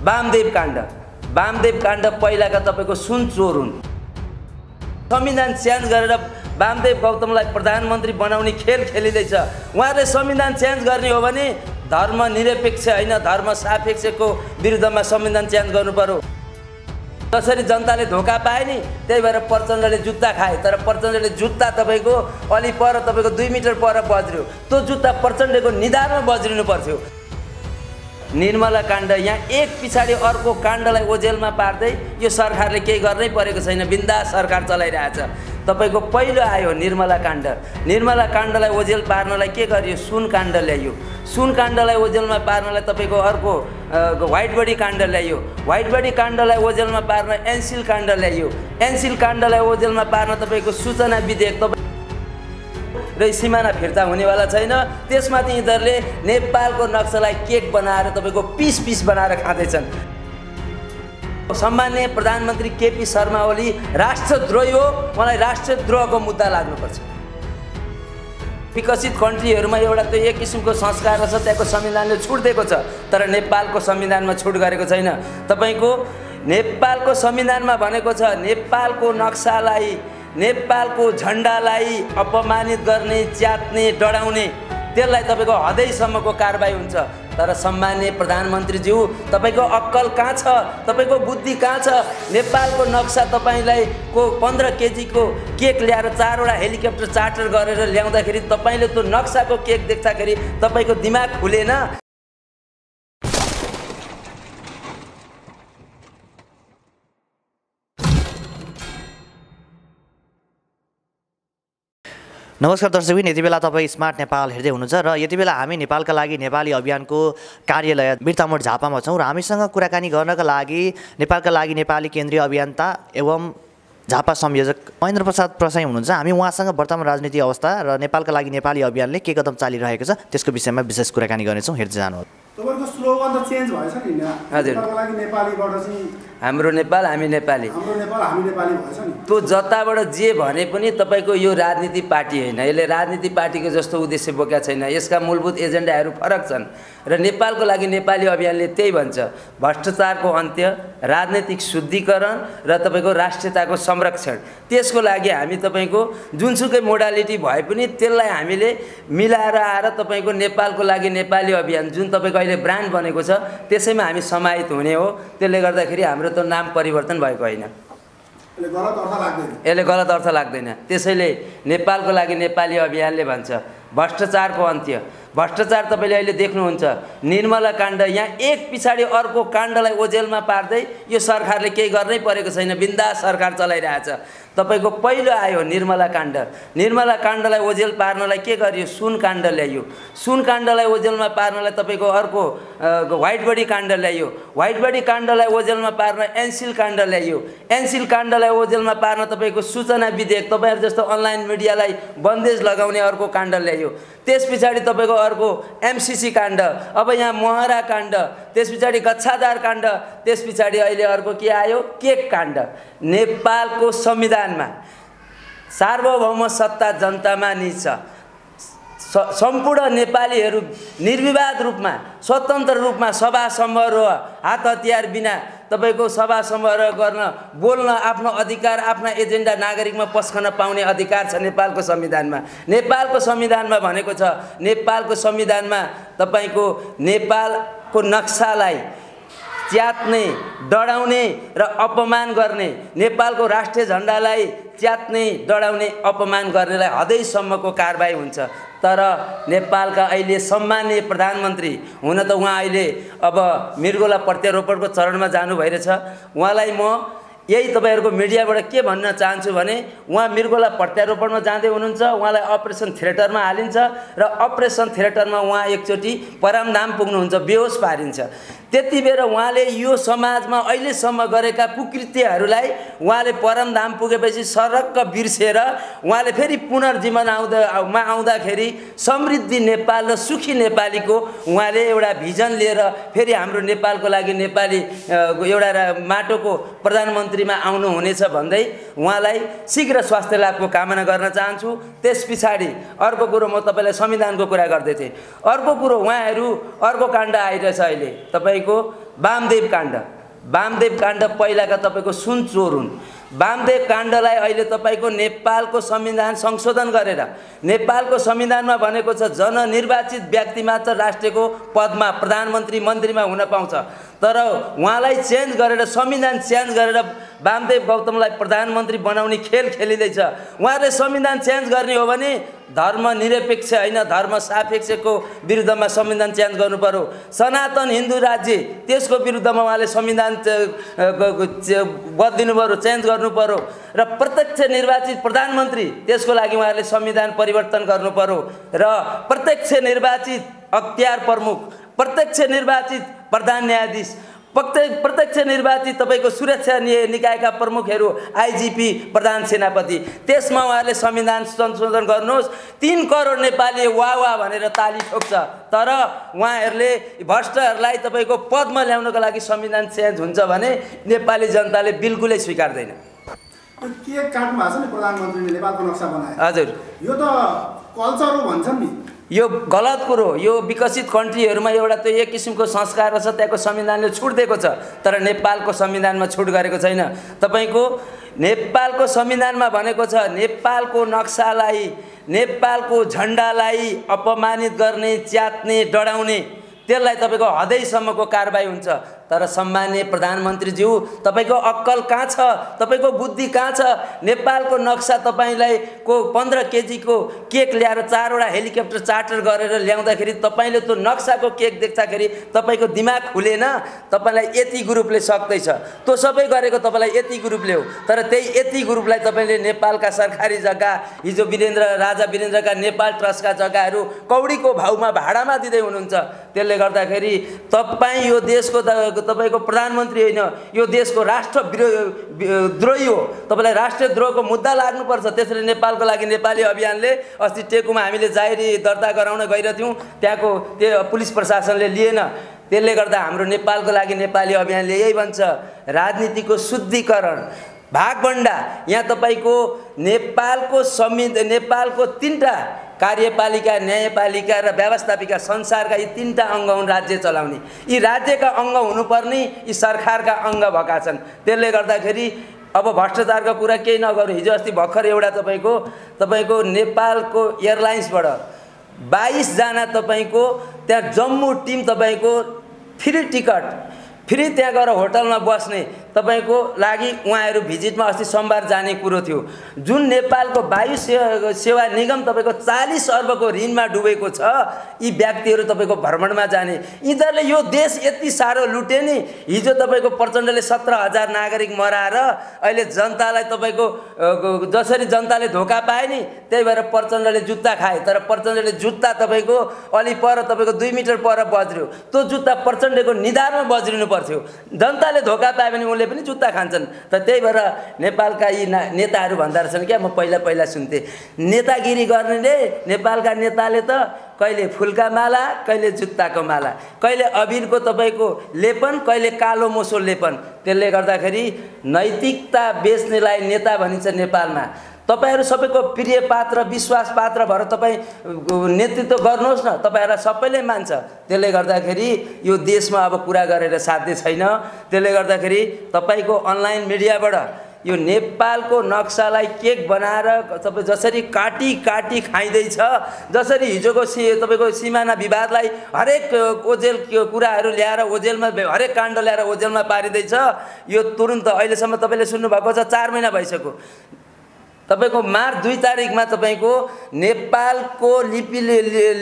वामदेव काण्ड। वामदेव काण्ड पहिलाका तपाईँको सुन चोर हुन्। संविधान चेन्ज गरेर वामदेव गौतमलाई प्रधानमन्त्री बनाउने खेल खेलिँदैछ। उहाँले संविधान चेन्ज गर्ने हो भने धर्मनिरपेक्ष होइन धर्म सापेक्षको विरुद्धमा संविधान चेन्ज गर्नु पर्यो। जसरी जनताले धोका पाए नि त्यही भएर प्रचण्डले जुत्ता खाए। तर प्रचण्डले जुत्ता तपाईँको अलि पर तपाईँको दुई मिटर पर बज्रियो। त्यो जुत्ता प्रचण्डको निधारमा बज्रिनु पर्थ्यो। निर्मला काण्ड यहाँ एक पछाडि अर्को काण्डलाई ओझेलमा पार्दै यो सरकारले केही गर्नै परेको छैन बिन्दा सरकार चलाइरहेछ। तपाईँको पहिलो आयो निर्मला काण्ड। निर्मला काण्डलाई ओझेल पार्नलाई के गरियो? सुन काण्ड ल्याइयो। सुन काण्डलाई ओझेलमा पार्नलाई तपाईँको अर्को व्हाइट बडी काण्ड ल्याइयो। व्हाइट बडी काण्डलाई ओझेलमा पार्न एनसिल काण्ड ल्याइयो। एनसिल काण्डलाई ओझेलमा पार्न तपाईँको सूचना विधेयक तपाईँ र सिमाना फिर्ता हुनेवाला छैन। त्यसमाथि यिनीहरूले नेपालको नक्सालाई केक बनाएर तपाईँको पिस पिस बनाएर खाँदैछन्। सम्मान्य प्रधानमन्त्री केपी शर्मा ओली राष्ट्रद्रोही हो। मलाई राष्ट्रद्रोहको मुद्दा लाग्नुपर्छ। विकसित कन्ट्रीहरूमा एउटा त्यो एक किसिमको संस्कार छ त्यहाँको संविधानले छुट दिएको छ तर नेपालको संविधानमा छुट गरेको छैन। तपाईँको नेपालको संविधानमा भनेको छ नेपालको नक्सालाई नेपालको झन्डालाई अपमानित गर्ने च्यात्ने डढाउने त्यसलाई तपाईँको हदैसम्मको कारवाही हुन्छ। तर सम्मान्य प्रधानमन्त्रीज्यू तपाईँको अक्कल कहाँ छ? तपाईँको बुद्धि कहाँ छ? नेपालको नक्सा तपाईँलाई को पन्ध्र केजीको केक ल्याएर चारवटा हेलिकप्टर चार्टर गरेर ल्याउँदाखेरि तपाईँले त्यो नक्साको केक देख्दाखेरि तपाईँको दिमाग खुलेन नमस्कार दर्शकबिन यति बेला तपाईँ स्मार्ट नेपाल हेर्दै हुनुहुन्छ र यति बेला हामी नेपालका लागि नेपाली अभियानको कार्यालय बिर्तामोड झापामा छौँ र हामीसँग कुराकानी गर्नका लागि नेपालका लागि नेपाली केन्द्रीय अभियन्ता एवं झापा संयोजक महेन्द्र प्रसाद प्रसाई हुनुहुन्छ। हामी उहाँसँग वर्तमान राजनीति अवस्था र नेपालका लागि नेपाली अभियानले के कदम चालिरहेको छ त्यसको विषयमा विशेष कुराकानी गर्नेछौँ। हेर्दै जानुहोस् हाम्रो नेपाल हामी नेपाली। हाम्रो नेपाल हामी नेपाली भएछ नि। त्यो जताबाट जे भने पनि तपाईँको यो राजनीति पार्टी होइन। यसले राजनीति पार्टीको जस्तो उद्देश्य बोकेका छैन। यसका मूलभूत एजेन्डाहरू फरक छन्। र नेपालको लागि नेपाली अभियानले त्यही भन्छ। भ्रष्टाचारको अन्त्य राजनैतिक शुद्धिकरण र तपाईँको राष्ट्रियताको संरक्षण। त्यसको लागि हामी तपाईँको जुनसुकै मोडालिटी भए पनि त्यसलाई हामीले मिलाएर आएर तपाईँको नेपालको लागि नेपाली अभियान जुन तपाईँको अहिले ब्रान्ड बनेको छ त्यसैमा हामी समाहित हुने हो। त्यसले गर्दाखेरि हाम्रो त नाम परिवर्तन भएको होइन। यसले गलत अर्थ लाग्दैन। यसले गलत अर्थ लाग्दैन। त्यसैले नेपालको लागि नेपाली अभियानले भन्छ भ्रष्टाचारको अन्त्य। भ्रष्टाचार तपाईँले अहिले देख्नुहुन्छ। निर्मला काण्ड यहाँ एक पछाडि अर्को काण्डलाई ओझेलमा पार्दै यो सरकारले केही गर्नै परेको छैन। बिन्दा सरकार चलाइरहेछ। तपाईँको पहिलो आयो निर्मला काण्ड। निर्मला काण्डलाई ओझेल पार्नलाई के गरियो? सुन काण्ड ल्याइयो। सुन काण्डलाई ओझेलमा पार्नलाई तपाईँको अर्को व्हाइट बडी काण्ड ल्याइयो। व्हाइट बडी काण्डलाई ओझेलमा पार्न एनसिल काण्ड ल्याइयो। एनसिल काण्डलाई ओझेलमा पार्न तपाईँको सूचना विधेयक तपाईँहरू जस्तो अनलाइन मिडियालाई बन्देज लगाउने अर्को काण्ड ल्याइयो। त्यस पछाडि तपाईँको अर्को एमसिसी काण्ड अब यहाँ महरा काण्ड त्यस पछाडि गच्छादार काण्ड त्यस पछाडि अहिले अर्को के आयो? केक काण्ड। नेपालको संविधानमा। सार्वभौम सत्ता जनतामा निछ। स सम्पूर्ण नेपालीहरू निर्विवाद रूपमा स्वतन्त्र रूपमा सभा समारोह हात हतियार बिना तपाईँको सभा समारोह गर्न बोल्न आफ्नो अधिकार आफ्ना एजेन्डा नागरिकमा पस्कन पाउने अधिकार छ नेपालको संविधानमा। नेपालको संविधानमा भनेको छ नेपालको संविधानमा तपाईँको नेपालको नक्सालाई च्यात्ने डढाउने र अपमान गर्ने। नेपालको राष्ट्रिय झन्डालाई च्यात्ने डढाउने अपमान गर्नेलाई हदैसम्मको कारवाही हुन्छ। तर नेपालका अहिले सम्मानीय प्रधानमन्त्री हुन त उहाँ अहिले अब मृगोला प्रत्यारोपणको चरणमा जानु भइरहेछ उहाँलाई म यही तपाईँहरूको मिडियाबाट के भन्न चाहन्छु भने उहाँ मृगोला प्रत्यारोपणमा जाँदै हुनुहुन्छ उहाँलाई अपरेसन थिएटरमा हालिन्छ र अपरेसन थिएटरमा उहाँ एकचोटि परमधाम पुग्नुहुन्छ बेहोस पारिन्छ। त्यति बेर उहाँले यो समाजमा अहिलेसम्म गरेका कुकृत्यहरूलाई उहाँले परमधाम पुगेपछि सरक्क बिर्सेर उहाँले फेरि पुनर्जीवन आउँदा मा आउँदाखेरि समृद्धि नेपाल र सुखी नेपालीको उहाँले एउटा भिजन लिएर फेरि हाम्रो नेपालको लागि नेपाली एउटा माटोको प्रधानमन्त्रीमा आउनुहुनेछ भन्दै उहाँलाई शीघ्र स्वास्थ्य लाभको कामना गर्न चाहन्छु। त्यस पछाडि अर्को कुरो म तपाईँलाई संविधानको कुरा गर्दै थिएँ। अर्को कुरो उहाँहरू अर्को काण्ड आइरहेछ अहिले। तपाईँ तपाईँको वामदेव काण्ड। वामदेव काण्ड पहिलाका तपाईँको सुन चोर हुन्। वामदेव काण्डलाई अहिले तपाईँको नेपालको संविधान संशोधन गरेर नेपालको संविधानमा भनेको छ जननिर्वाचित व्यक्ति मात्र राष्ट्रको पदमा प्रधानमन्त्री मन्त्रीमा हुन पाउँछ। तर उहाँलाई चेन्ज गरेर संविधान चेन्ज गरेर वामदेव गौतमलाई प्रधानमन्त्री बनाउने खेल खेलिँदैछ। उहाँहरूले संविधान चेन्ज गर्ने हो भने धर्मनिरपेक्ष होइन धर्म सापेक्षको विरुद्धमा संविधान चेन्ज गर्नु पर्यो। सनातन हिन्दू राज्य त्यसको विरुद्धमा उहाँले संविधान बदलिनु पऱ्यो चेन्ज गर्नु पऱ्यो र प्रत्यक्ष निर्वाचित प्रधानमन्त्री त्यसको लागि उहाँहरूले संविधान परिवर्तन गर्नु पऱ्यो र प्रत्यक्ष निर्वाचित अख्तियार प्रमुख प्रत्यक्ष निर्वाचित प्रधान न्यायाधीश प्रत्यक्ष प्रत्यक्ष निर्वाचित तपाईँको सुरक्षा नि निकायका प्रमुखहरू आइजिपी प्रधान सेनापति। त्यसमा उहाँहरूले संविधान संशोधन गर्नुहोस्। तिन करोड नेपाली वा वा भनेर ताली ठोक्छ। तर उहाँहरूले भ्रष्टहरूलाई तपाईँको पदमा ल्याउनको लागि संविधान चेन्ज हुन्छ भने नेपाली जनताले बिल्कुलै स्वीकार्दैन। के काट्नु भएको छ नि प्रधानमन्त्रीले नेपालको नक्सा बनाए? हजुर। यो त कल्चर हो भन्छन् नि। यो गलत कुरो यो विकसित कन्ट्रीहरूमा एउटा त्यो एक किसिमको संस्कार छ त्यहाँको संविधानले छुट दिएको छ तर नेपालको संविधानमा छुट गरेको छैन। तपाईँको नेपालको संविधानमा भनेको छ नेपालको नक्सालाई नेपालको झन्डालाई अपमानित गर्ने च्यात्ने डढाउने त्यसलाई तपाईँको हदैसम्मको कारबाही हुन्छ। तर सम्मान्य प्रधानमन्त्रीज्यू तपाईँको अक्कल कहाँ छ? तपाईँको बुद्धि कहाँ छ? नेपालको नक्सा तपाईँलाई को पन्ध्र केजीको केक ल्याएर चारवटा हेलिकप्टर चार्टर गरेर ल्याउँदाखेरि तपाईँले त्यो नक्साको केक देख्दाखेरि तपाईँको दिमाग खुलेन? तपाईँलाई यति ग्रुपले सक्दैछ। त्यो सबै गरेको तपाईँलाई यति ग्रुपले हो। तर त्यही यति ग्रुपलाई तपाईँले नेपालका सरकारी जग्गा हिजो वीरेन्द्र राजा वीरेन्द्रका नेपाल ट्रस्टका जग्गाहरू कौडीको भाउमा भाडामा दिँदै हुनुहुन्छ। त्यसले गर्दाखेरि तपाईँ यो देशको त तपाईँको प्रधानमन्त्री होइन यो देशको राष्ट्र द्रोही हो। तपाईँलाई राष्ट्रिय द्रोहको मुद्दा लाग्नुपर्छ। त्यसरी नेपालको लागि नेपाली अभियानले अस्ति टेकुमा हामीले जाहेरी दर्ता गराउन गइरहेको थियौँ त्यहाँको त्यो पुलिस प्रशासनले लिएन। त्यसले गर्दा हाम्रो नेपालको लागि नेपाली अभियानले यही भन्छ राजनीतिको शुद्धिकरण। भागभन्डा यहाँ तपाईँको नेपालको संविधान नेपालको तिनवटा कार्यपालिका न्यायपालिका र व्यवस्थापिका संसारका यी तिनवटा अङ्ग हुन् राज्य चलाउने। यी राज्यका अङ्ग हुनुपर्ने यी सरकारका अङ्ग भएका छन्। त्यसले गर्दाखेरि अब भ्रष्टाचारको कुरा केही नगरौँ। हिजो अस्ति भर्खर एउटा तपाईँको तपाईँको नेपालको एयरलाइन्सबाट बाइसजना तपाईँको त्यहाँ जम्मू टिम तपाईँको फ्री टिकट फेरि त्यहाँ गएर होटलमा बस्ने तपाईँको लागि उहाँहरू भिजिटमा अस्ति सोमबार जाने कुरो थियो। जुन नेपालको वायु सेवा सेवा निगम तपाईँको चालिस अर्बको ऋणमा डुबेको छ यी व्यक्तिहरू तपाईँको भ्रमणमा जाने। यिनीहरूले यो देश यति साह्रो लुटे नि हिजो तपाईँको प्रचण्डले सत्र हजार नागरिक मराएर अहिले जनतालाई तपाईँको जसरी जनताले धोका पाए नि त्यही भएर प्रचण्डले जुत्ता खाए। तर प्रचण्डले जुत्ता तपाईँको अलि पर तपाईँको दुई मिटर पर बज्रियो। त्यो जुत्ता प्रचण्डको निधारमा बज्रिनु पर्थ्यो जनताले धोका पायो भने उनले पनि जुत्ता खान्छन्। त त्यही भएर नेपालका यी ना नेताहरू भन्दा रहेछन् क्या म पहिला पहिला सुन्थेँ। नेतागिरी गर्नेले नेपालका नेताले त कहिले फुलका माला कहिले जुत्ताको माला। कहिले अबिरको तपाईँको लेपन कहिले कालो मोसो लेपन। त्यसले गर्दाखेरि नैतिकता बेच्नेलाई नेता भनिन्छ नेपालमा। तपाईँहरू सबैको प्रिय पात्र विश्वास पात्र भएर तपाईँ नेतृत्व गर्नुहोस् न। तपाईँहरूलाई सबैले मान्छ। त्यसले गर्दाखेरि यो देशमा अब कुरा गरेर साध्य छैन। त्यसले गर्दाखेरि तपाईँको अनलाइन मिडियाबाट यो नेपालको नक्सालाई केक बनाएर तपाईँ जसरी काटी काटी खाइँदैछ जसरी हिजोको सि तपाईँको सिमाना विवादलाई हरेक ओजेल कुराहरू ल्याएर ओजेलमा हरेक काण्ड ल्याएर ओजेलमा पारिँदैछ। यो तुरुन्त अहिलेसम्म तपाईँले सुन्नुभएको छ चार महिना भइसक्यो। तपाईँको मार्च दुई तारिकमा तपाईँको नेपालको लिपि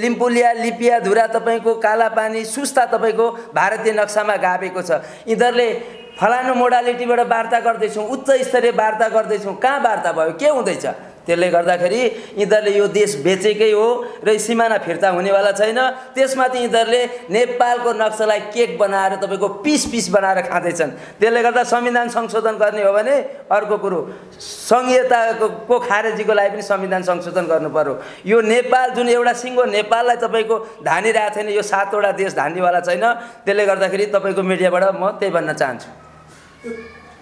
लिम्पुलिया लिपिया धुरा तपाईँको कालापानी सुस्ता तपाईँको भारतीय नक्सामा गाभेको छ। यिनीहरूले फलानु मोडालिटीबाट वार्ता गर्दैछौँ उच्च स्तरीय वार्ता गर्दैछौँ। कहाँ वार्ता भयो? के हुँदैछ? त्यसले गर्दाखेरि यिनीहरूले यो देश बेचेकै हो र सिमाना फिर्ता हुनेवाला छैन। त्यसमाथि यिनीहरूले नेपालको नक्सालाई केक बनाएर तपाईँको पिस पिस बनाएर खाँदैछन्। त्यसले गर्दा संविधान संशोधन गर्ने हो भने अर्को कुरो सङ्घीयताको खारेजीको लागि पनि संविधान संशोधन गर्नु पर्यो। यो नेपाल जुन एउटा सिङ्गो नेपाललाई तपाईँको धानिरहेको छैन यो सातवटा देश धान्नेवाला छैन। त्यसले गर्दाखेरि तपाईँको मिडियाबाट म त्यही भन्न चाहन्छु।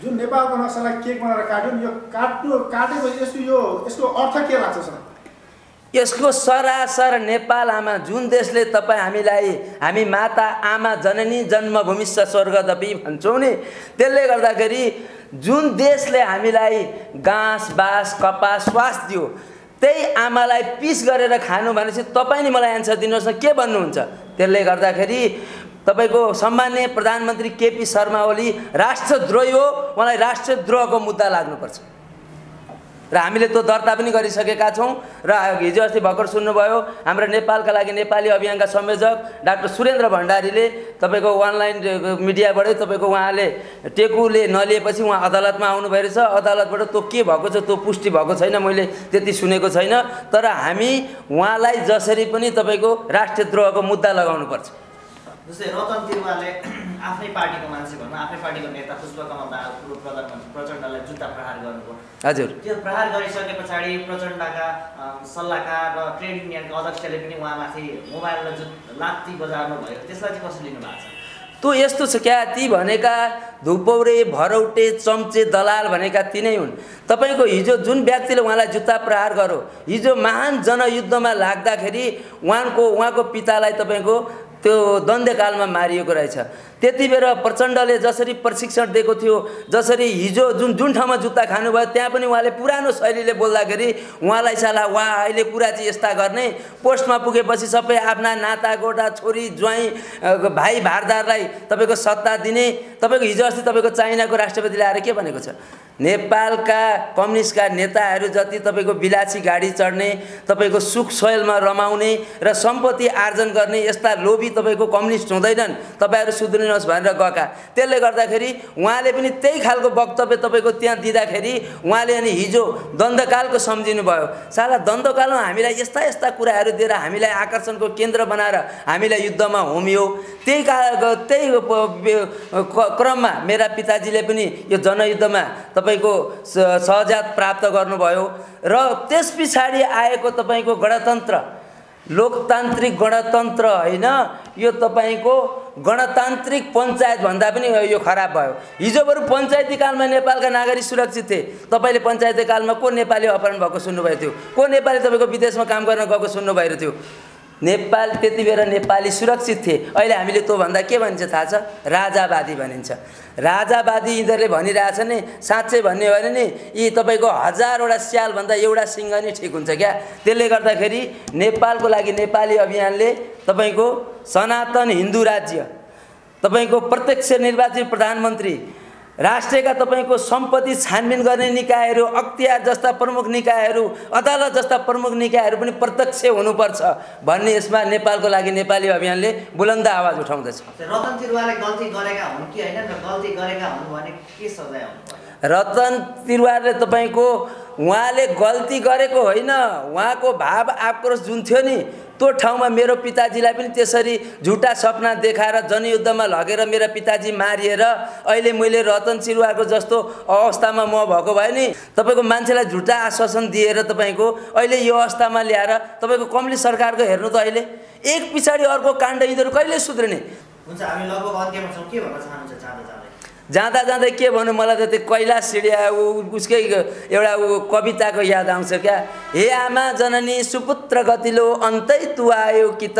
जुन नेपालको नक्सालाई केक बनाएर काट्यो यो काट्नु काटेपछि यसको यो यसको अर्थ के लाग्छ सर? यसको सरासर नेपाल आमा जुन देशले तपाईँ हामीलाई हामी माता आमा जननी जन्मभूमि स्वर्गदपि भन्छौँ नि त्यसले गर्दाखेरि जुन देशले हामीलाई घाँस बाँस कपास श्वास दियो त्यही आमालाई पिस गरेर खानु भनेपछि तपाईँ नि मलाई एन्सर दिनुहोस् न के भन्नुहुन्छ? त्यसले गर्दाखेरि तपाईँको सम्मान्य प्रधानमन्त्री केपी शर्मा ओली राष्ट्रद्रोही हो उहाँलाई राष्ट्रद्रोहको मुद्दा लाग्नुपर्छ। र हामीले त्यो दर्ता पनि गरिसकेका छौँ र हिजो अस्ति भर्खर सुन्नुभयो हाम्रो नेपालका लागि नेपाली अभियानका संयोजक डाक्टर सुरेन्द्र भण्डारीले तपाईँको अनलाइन मिडियाबाटै तपाईँको उहाँले टेकुले नलिएपछि उहाँ अदालतमा आउनुभयो रहेछ अदालतबाट त्यो के भएको छ त्यो पुष्टि भएको छैन मैले त्यति सुनेको छैन। तर हामी उहाँलाई जसरी पनि तपाईँको राष्ट्रद्रोहको मुद्दा लगाउनुपर्छ। जस्तै रतन तिरुवाले आफ्नै पार्टीको मान्छे भनौँ आफ्नै पार्टीको नेता पुष्पकमल दाहाल पूर्व प्रधानमन्त्री प्रचण्डलाई जुत्ता प्रहार गर्नुभयो। हजुर। त्यो प्रहार गरिसके पछाडि प्रचण्डका सल्लाहकार र ट्रेड युनियनका अध्यक्षले पनि उहाँमाथि मोबाइल जुत लात्ती बजार्नु भयो। त्यसलाई चाहिँ कसरी लिनु भएको छ? त्यो यस्तो छ क्या? ती भनेका धुपौरे भरौटे चम्चे दलाल भनेका तिनै हुन्। तपाईँको हिजो जुन व्यक्तिले उहाँलाई जुत्ता प्रहार गर्यो हिजो महान जनयुद्धमा लाग्दाखेरि उहाँको उहाँको पितालाई तपाईँको त्यो द्वन्द्वकालमा मारिएको रहेछ। त्यति बेर प्रचण्डले जसरी प्रशिक्षण दिएको थियो जसरी हिजो जुन जुन ठाउँमा जुत्ता खानुभयो त्यहाँ पनि उहाँले पुरानो शैलीले बोल्दाखेरि उहाँलाई साला वा अहिले कुरा चाहिँ यस्ता गर्ने। पोस्टमा पुगेपछि सबै आफ्ना नाता गोटा छोरी ज्वाइँ भाइ भारदारलाई तपाईँको सत्ता दिने तपाईँको हिजो अस्ति तपाईँको चाइनाको राष्ट्रपतिले आएर के भनेको छ? नेपालका कम्युनिस्टका नेताहरू जति तपाईँको बिलासी गाडी चढ्ने तपाईँको सुख सोयलमा रमाउने र सम्पत्ति आर्जन गर्ने यस्ता लोभी तपाईँको कम्युनिस्ट हुँदैनन् तपाईँहरू सुध्रिनुहोस् भनेर गएका। त्यसले गर्दाखेरि उहाँले पनि त्यही खालको वक्तव्य तपाईँको त्यहाँ दिँदाखेरि उहाँले अनि हिजो द्वन्द्वकालको सम्झिनु भयो साला द्वन्द्वकालमा हामीलाई यस्ता यस्ता कुराहरू दिएर हामीलाई आकर्षणको केन्द्र बनाएर हामीलाई युद्धमा होमियो। त्यही का त्यही क्रममा मेरा पिताजीले पनि यो जनयुद्धमा तपाईँको सहजात प्राप्त गर्नुभयो। र त्यस पछाडि आएको तपाईँको गणतन्त्र लोकतान्त्रिक गणतन्त्र होइन? यो तपाईँको गणतान्त्रिक पञ्चायत भन्दा पनि यो खराब भयो। हिजो बरु पञ्चायती कालमा नेपालका नागरिक सुरक्षित थिए। तपाईँले पञ्चायती कालमा को नेपाली अपहरण भएको सुन्नुभएको थियो? को नेपाली तपाईँको विदेशमा काम गर्न गएको सुन्नुभएको थियो? नेपाल त्यति बेर नेपाली सुरक्षित थिए। अहिले हामीले त्योभन्दा के भनिन्छ थाहा छ? राजावादी भनिन्छ। राजावादी यिनीहरूले भनिरहेछ नि साँच्चै भन्ने हो भने नि यी तपाईँको हजारवटा स्यालभन्दा एउटा सिंह नै ठिक हुन्छ क्या? त्यसले गर्दाखेरि नेपालको लागि नेपाली अभियानले तपाईँको सनातन हिन्दू राज्य तपाईँको प्रत्यक्ष निर्वाचित प्रधानमन्त्री राष्ट्रका तपाईँको सम्पत्ति छानबिन गर्ने निकायहरू अख्तियार जस्ता प्रमुख निकायहरू अदालत जस्ता प्रमुख निकायहरू पनि प्रत्यक्ष हुनुपर्छ भन्ने यसमा नेपालको लागि नेपाली अभियानले बुलन्द आवाज उठाउँदछ। रतन तिरवारले तपाईँको उहाँले गल्ती गरेको होइन उहाँको भाव आक्रोश जुन थियो नि त्यो ठाउँमा मेरो पिताजीलाई पनि त्यसरी झुटा सपना देखाएर जनयुद्धमा लगेर मेरो पिताजी मारिएर अहिले मैले रतन चिरुवाको जस्तो अवस्थामा म भएको भए नि तपाईँको मान्छेलाई झुटा आश्वासन दिएर तपाईँको अहिले यो अवस्थामा ल्याएर तपाईँको कम्युनिस्ट सरकारको हेर्नु त अहिले एक पछाडि अर्को काण्ड यिनीहरू कहिले सुध्रिने? हुन्छ हामी लगभग अन्त्यमा छौँ। के भन्न चाहनुहुन्छ जाँदा जाँदै के भन्नु मलाई त त्यो कैलाश सिडिया ऊ उसकै एउटा ऊ कविताको याद आउँछ क्या? हे आमा जननी सुपुत्र गतिलो अन्तै तु आयो कि त?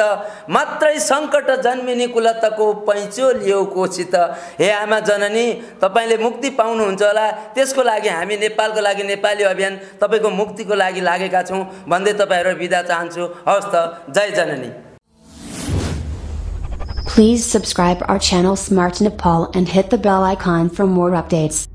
मात्रै सङ्कट जन्मिने कुलतको पैँचो लियो कोसित। हे आमा जननी तपाईँले मुक्ति पाउनुहुन्छ होला। त्यसको लागि हामी नेपालको लागि नेपाली अभियान तपाईँको मुक्तिको लागि लागेका छौँ। भन्दै तपाईँहरू बिदा चाहन्छु। हवस् त जय जननी। Please subscribe our channel Smart Nepal and hit the bell icon for more updates.